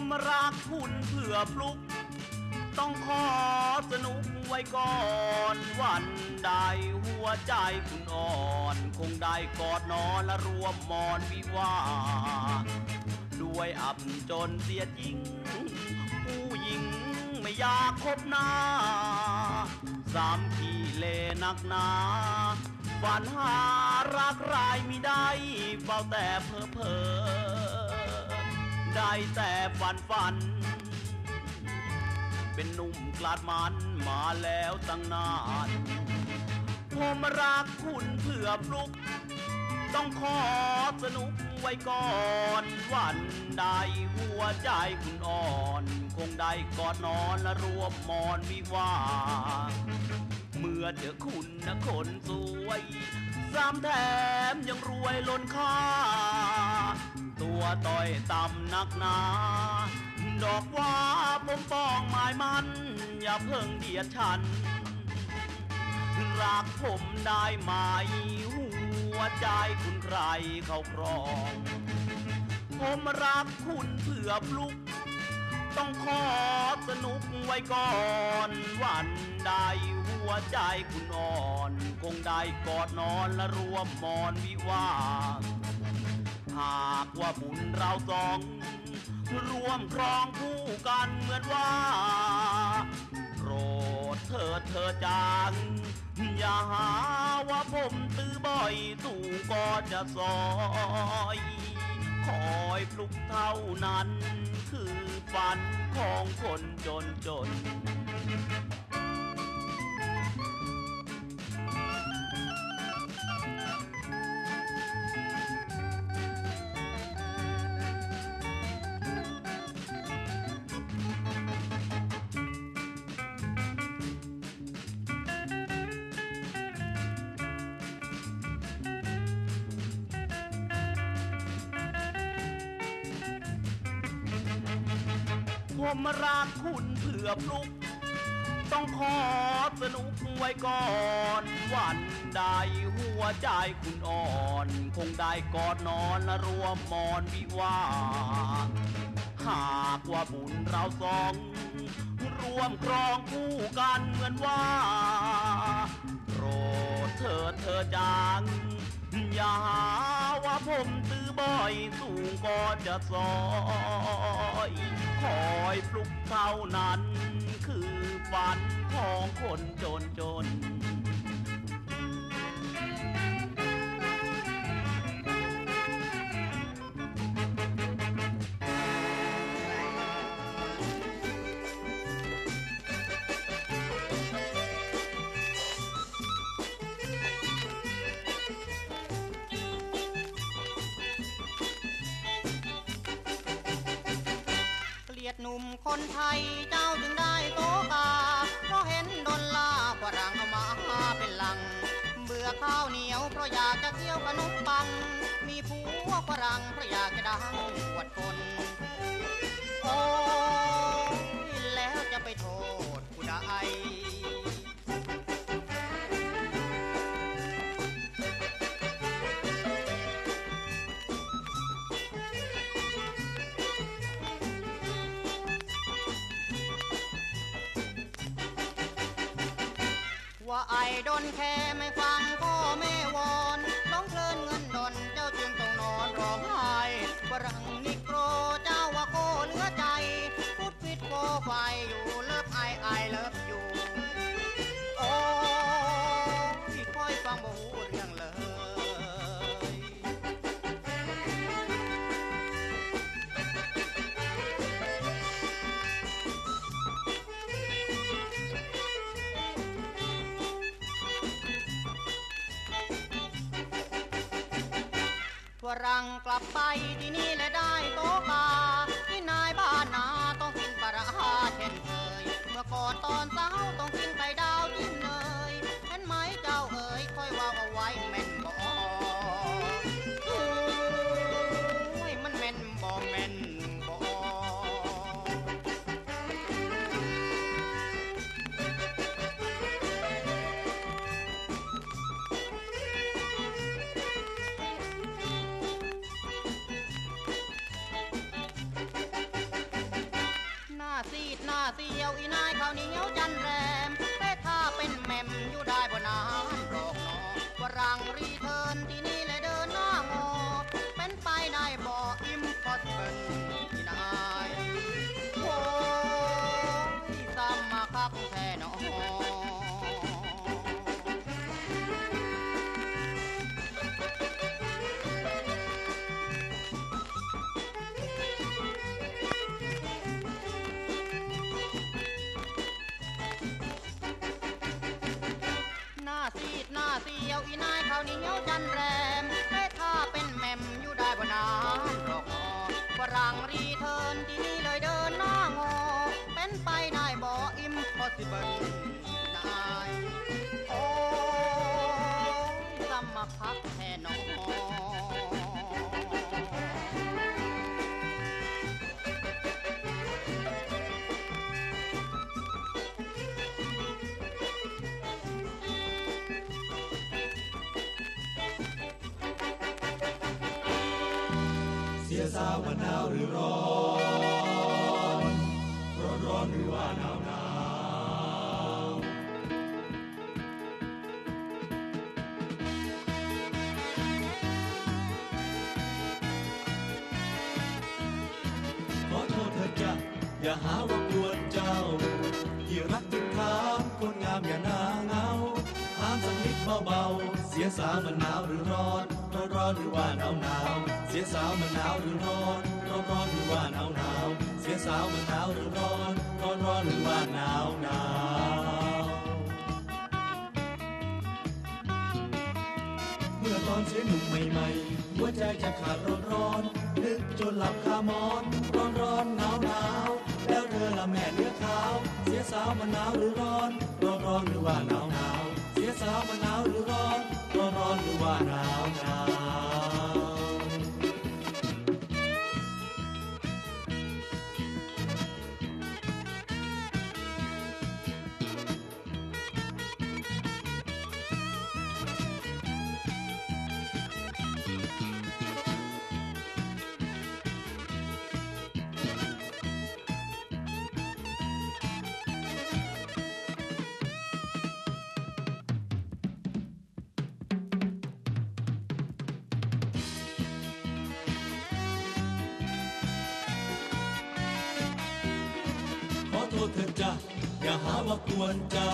มรักคุณเพื่อปลุก ต้องขอสนุกไว้ก่อนวันใดหัวใจคุณอ่อน คงได้กอดนอนและรวมมอนวิวาด้วยอับจนเสียจริง ผู้หญิงไม่อยากคบหน้า สามขีเลนักหนาฝันหารักรายมิได้เฝ้าแต่เพ้อเพอ ได้แต่ฝันฝัน เป็นหนุ่มกลาดมันมาแล้วตั้งนานผมรักคุณเพื่อปลุก ต้องขอสนุกไว้ก่อนวันใดหัวใจคุณอ่อน คงได้กอดนอนและรวมมอนวิวาเมื่อเจอคุณนะคนสวยสามแถมยังรวยล้นค่า ตัวต่อยต่ำนักหนา ดอกว่าผมป้องหมายมัน อย่าเพิ่งเดียดฉัน รักผมได้ไหมหัวใจคุณใครเขาครอง ผมรักคุณเพื่อปลุก ต้องขอสนุกไว้ก่อนวันใดหัวใจคุณอ่อน คงได้กอดนอนและรวมมอนวิวา หากว่าบุญเราสองร่วมครองคู่กันเหมือนว่า โปรดเถิดเธอจางอย่าหาว่าผมตื้อบ่อยสู่ก็จะซอยคอยปลุกเท่านั้น คือฝันของคนจนจน ผมรักคุณเพื่อปลุก ต้องขอสนุกไว้ก่อนวันใดหัวใจคุณอ่อน คงได้กอดนอนและรวมมอนวิวาห์หากว่าบุญเราสอง รวมครองคู่กันเหมือนว่าโปรดเถิดเธอจางอย่าหาว่าผมตื้อบ่อยสูงก็จะซอย คอยปลุกเท่านั้น คือฝันของคนจนจน คนไทยเจ้าจึงได้โตกาเพราะเห็นดนลาฝรั่งเอามาให้งเบื่อข้าวเหนียวเพราะอยากจะเที่ยวขนมปัง มีผัวฝรั่งเพราะอยากจะดัง กลับไปที่นี่และได้โตกา return ที่นี่เลยเดินหน้างอ เป็นไปได้บ่ impossible นายโอ้สมคักแท้หนอเสียสาวมะนาว อย่าหาว่ากวนเจ้า ที่รักจึงถามคนงามอย่าหน้าเงาถามสักนิดเบาๆเสียสาวมันหนาวหรือร้อนร้อนร้อนหรือว่าหนาวหนาวเสียสาวมันหนาวหรือร้อนร้อนร้อนหรือว่าหนาวหนาวเสียสาวมันหนาวหรือร้อนร้อนร้อนหรือว่าหนาวหนาวเมื่อตอนเสียหนุ่มใหม่ๆหัวใจจะขาดร้อนร้อนนึกจนหลับคามอนร้อนร้อนหนาวหนาว อละแม่เนื้อขาว เสียสาวมันหนาวหรือร้อน ร้อนร้อนหรือว่าหนาวหนาว เสียสาวมันหนาวหรือร้อน ร้อนร้อนหรือว่าหนาวหนาว ถิดจ้ะอย่าหาว่ากวนเจ้า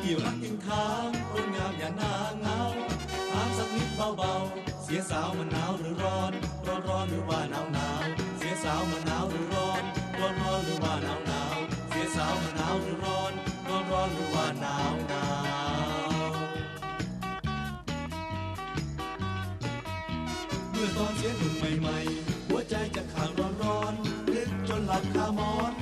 ที่รักยิงทางคนงามอย่าหน้าเงาถามสักนิดเบาๆ เสียสาวมันหนาวหรือร้อน ร้อนร้อนหรือว่าหนาวหนาวเสียสาวมันหนาวหรือร้อน ร้อนร้อนหรือว่าหนาวหนาวเสียสาวมันหนาวหรือร้อน ร้อนร้อนหรือว่าหนาวหนาวเมื่อตอนเสียหนุ่มใหม่ๆ หัวใจจะขาดร้อนร้อนๆนึกจนหลับคามอน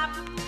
stop.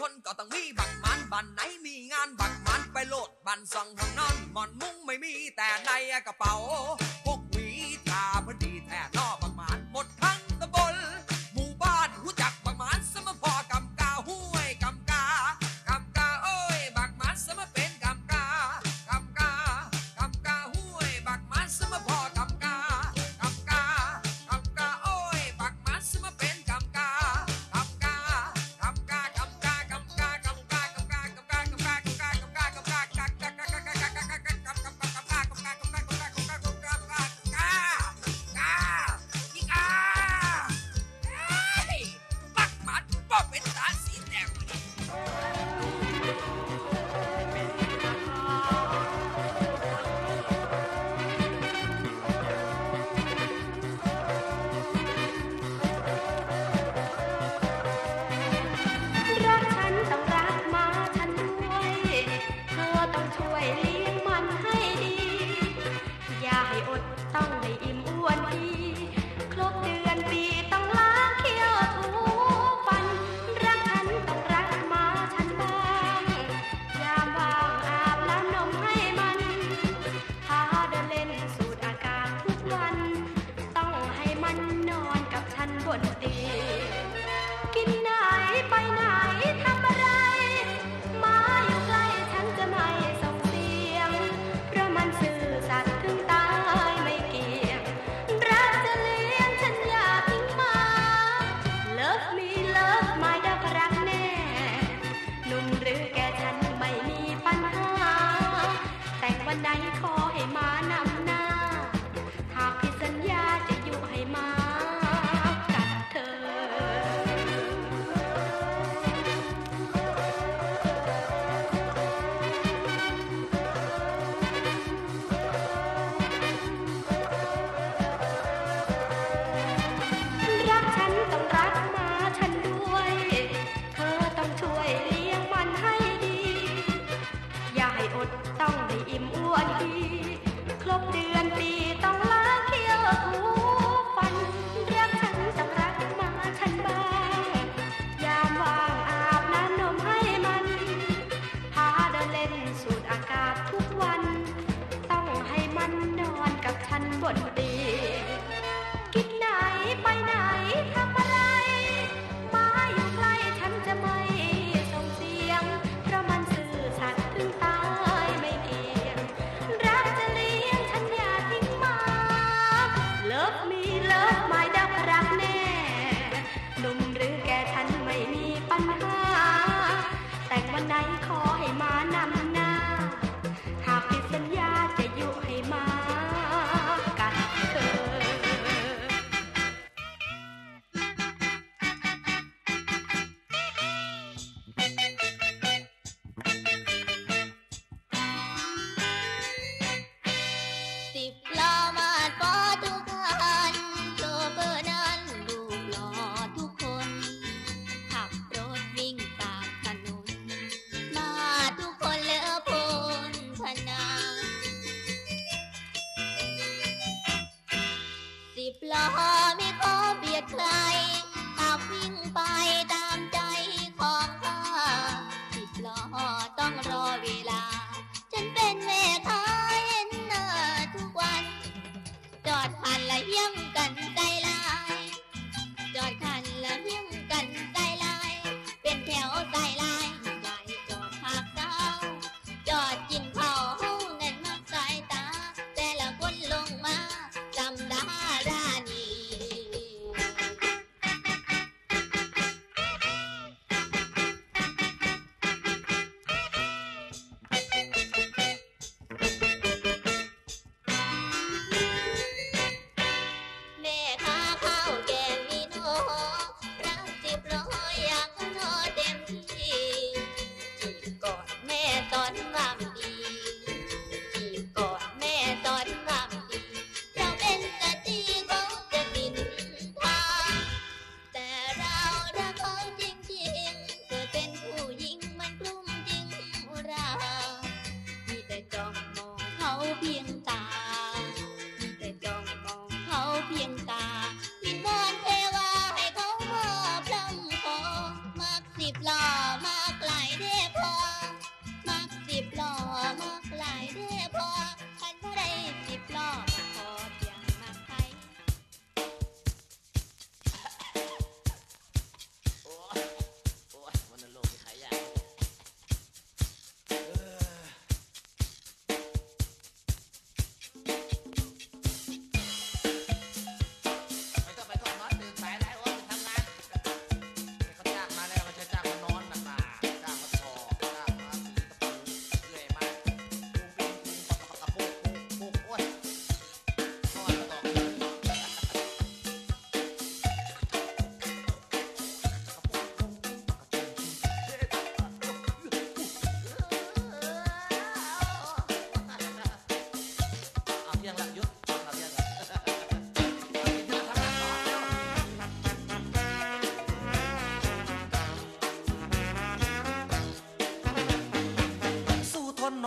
คนก็ต้องมีบักมันบันไหนมีงานบักมันไปโหลดบันส่องห้องนอนหมอนมุ้งไม่มีแต่ในกระเป๋า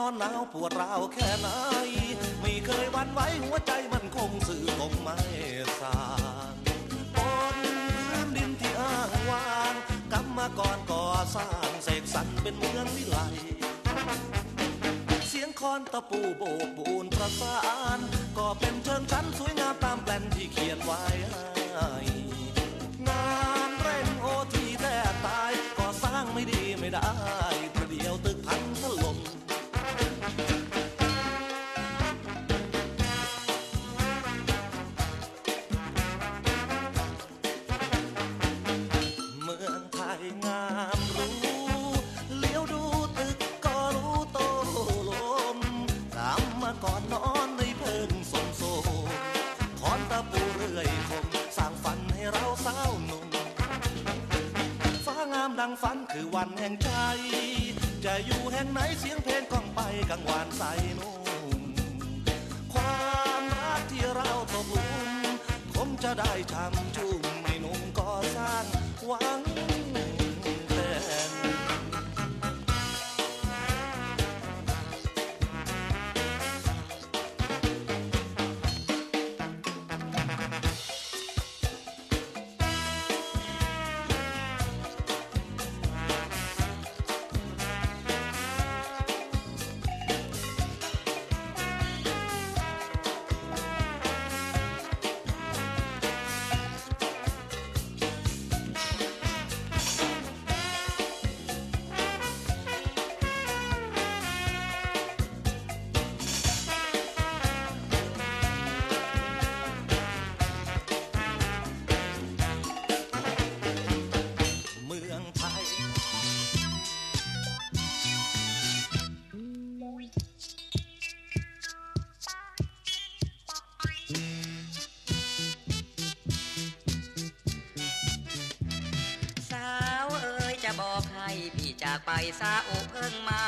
อนหนาวปวดร้าวแค่ไหน ไม่เคยวันไหวหัวใจมันคงสื่อคงไม่สานบนพื้นดินที่อ้างวางกรรมกรก่อสร้างเสกสรรเป็นเมืองวิไลเสียงคอนตะปูโบกปูนประสาน ก็เป็นเชิงชั้นสวยงามตามแปลนที่เขียนไว้งานเร่งโอทีแต่ตาย ก็สร้างไม่ดีไม่ได้ คือวันแห่งใจ จะอยู่แห่งไหนเสียงเพลงก้องไปกังวานใสนุ่มความรักที่เราตกลุมผมจะได้ช้ำชุ่ม จากไปซาอุเพิ่งมา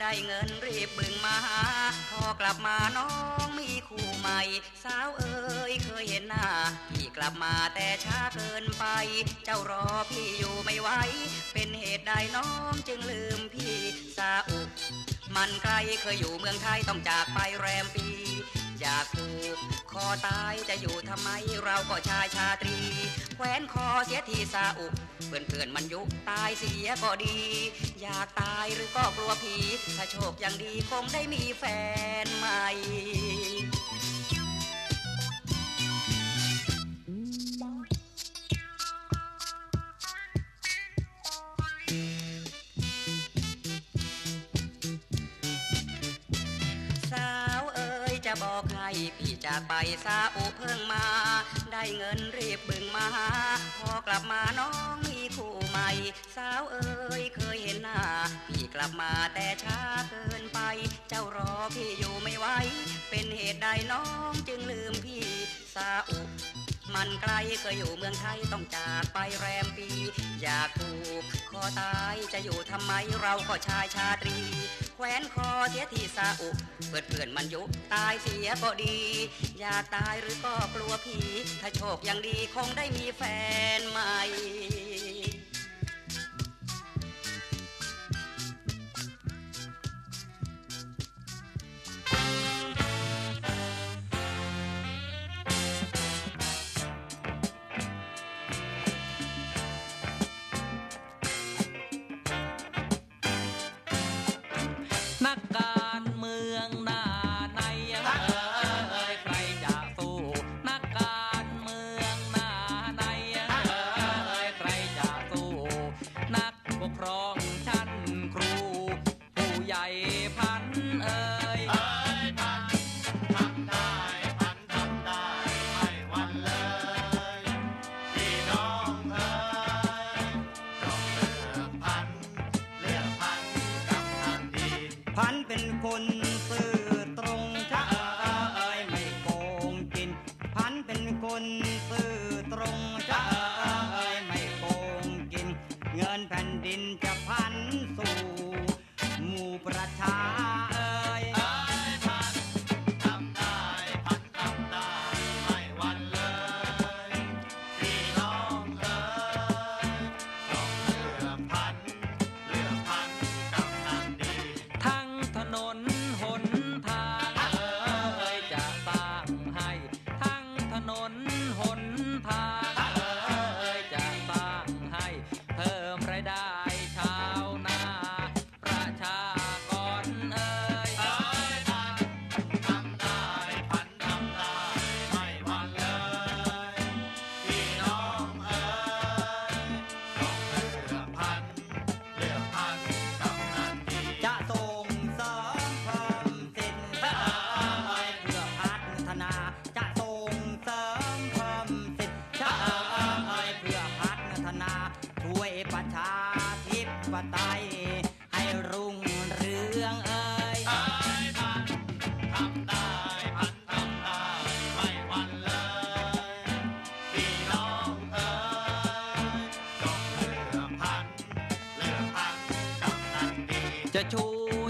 ได้เงินรีบบึงมาหาพอกลับมาน้องมีคู่ใหม่ สาวเอ๋ยเคยเห็นหน้าพี่กลับมาแต่ช้าเกินไป เจ้ารอพี่อยู่ไม่ไหว เป็นเหตุใดน้องจึงลืมพี่ซาอุมันไกลเคยอยู่เมืองไทยต้องจากไปแรมปี อยากผูกคอตายจะอยู่ทำไมเราก็ชายชาตรี แขวนคอเสียทีซาอุเพื่อนเพื่อนมันยุตายเสียก็ดี อยากตายหรือก็กลัวผี ถ้าโชคยังดีคงได้มีแฟนใหม่ จากไปซาอุเพิ่งมา ได้เงินรีบบึงมา พอกลับมาน้องมีคู่ใหม่ สาวเอ๋ยเคยเห็นหน้า พี่กลับมาแต่ช้าเกินไป เจ้ารอพี่อยู่ไม่ไหว เป็นเหตุใดน้องจึงลืมพี่ซาอุ มันไกลเคยอยู่เมืองไทยต้องจากไปแรมปี อยากถูกคอตายจะอยู่ทำไมเราก็ชายชาตรี แขวนคอเสียที่ซาอุเปิดเพื่อนมันยุตายเสียก็ดี อยากตายหรือก็กลัวผี ถ้าโชคยังดีคงได้มีแฟนใหม่ จะชูชา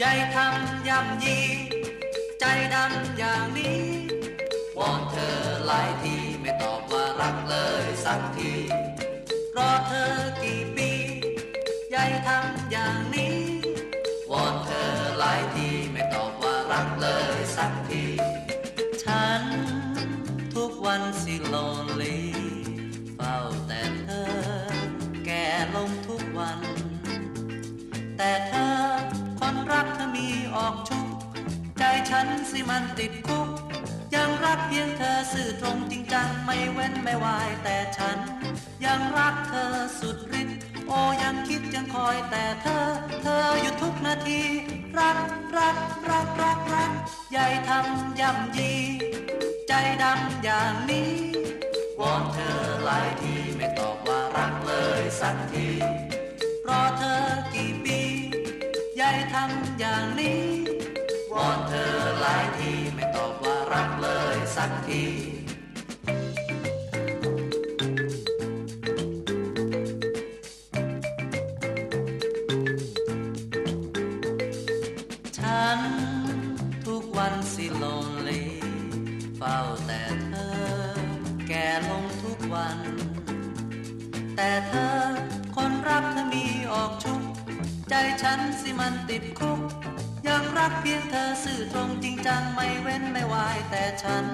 ใจทำย่ำยี ใจดำอย่างนี้วอนเธอหลายทีไม่ตอบว่ารักเลยสักที รอเธอกี่ปีใจทำอย่างนี้วอนเธอหลายทีไม่ตอบว่ารักเลยสักที ฉันทุกวันสิโรักเธอมีออกชกใจฉันสิมันติดคุกยังรักเพียงเธอสื่อตรงจริงจังไม่เว้นไม่วายแต่ฉัน ยังรักเธอสุดฤทธิ์โอ้ยังคิดยังคอยแต่เธอ เธออยู่ทุกนาที รักรักรักรักรักใหญ่ทำย่ำยี ใจดำอย่างนี้วอนเธอหลายทีไม่ตอบว่ารักเลยสักทีรอเธอกี่ปี ทำอย่างนี้ วอนเธอหลายทีไม่ตอบว่ารักเลยสักที ฉันสิมันติดคุก ยังรักเพียงเธอสื่อตรงจริงจังไม่เว้นไม่วายแต่ฉัน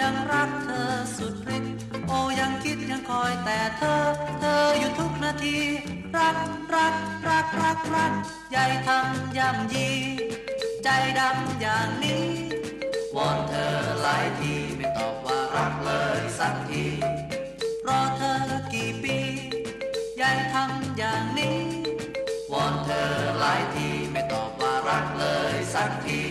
ยังรักเธอสุดฤทธิ์โอ้ยังคิดยังคอยแต่เธอ เธออยู่ทุกนาที รักรักรักรักรักใหญ่ทำย่ำยี ใจดำอย่างนี้วอนเธอหลายทีไม่ตอบว่ารักเลยสักทีรอเธอกี่ปียายทำอย่าง รักเลยสักที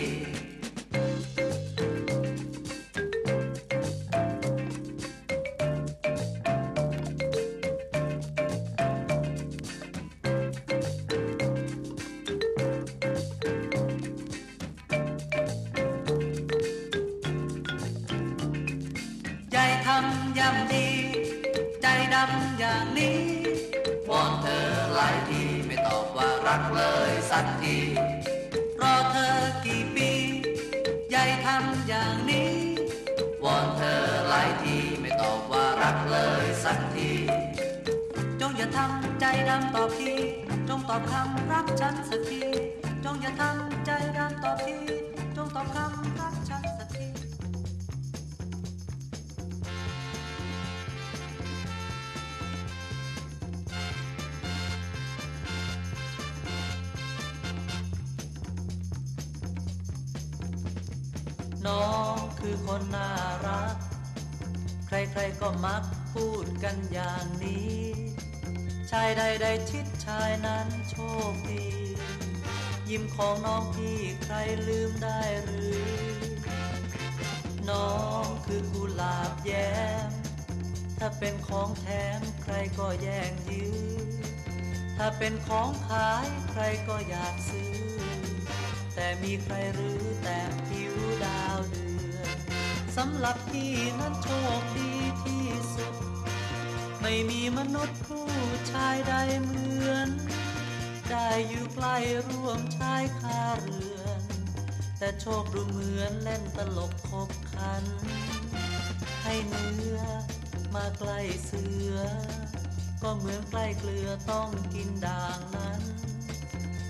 ำย่ำดี ใจดำอย่างนี้วอเธอหลายที ไม่ตอบว่ารักเลยสักที เธอกี่ปีใหญ่ทำอย่างนี้วอนเธอหลายทีไม่ตอบว่ารักเลยสักที จงอย่าทำใจดำตอบทีจงตอบคำรักฉันสักที จงอย่าทำใจดำตอบทีจงตอบคำ คือคนน่ารัก ใครๆก็มักพูดกันอย่างนี้ ชายใดใดๆชิดชายนั้นโชคดี ยิ้มของน้องพี่ใครลืมได้หรือ น้องคือกุหลาบแย้ม ถ้าเป็นของแถมใครก็แย่งยื้อ ถ้าเป็นของขายใครก็อยากซื้อ แต่มีใครหรือแต่ผิวดาวดือ สำหรับพี่นั้นโชคดีที่สุด ไม่มีมนุษย์ผู้ชายใดเหมือน ได้อยู่ใกล้ร่วมชายคาเรือน แต่โชคดูเหมือนเล่นตลกคบคัน ให้เนื้อมาใกล้เสือ ก็เหมือนใกล้เกลือต้องกินด่างนั้น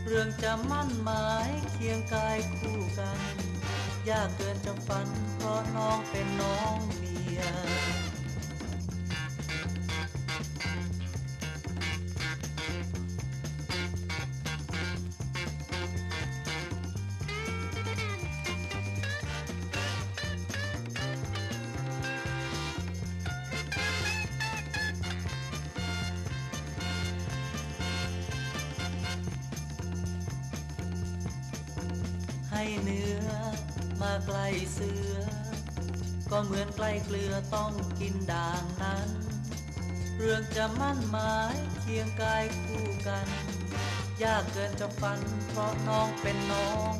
เรื่องจะมั่นหมายเคียงกายคู่กัน ยากเกินจะฝันเพราะน้องเป็นน้องเมีย ก็เหมือนใกล้เกลือต้องกินด่างนั้น เรื่องจะมั่นหมายเคียงกายคู่กัน ยากเกินจะฝันเพราะน้องเป็นน้อง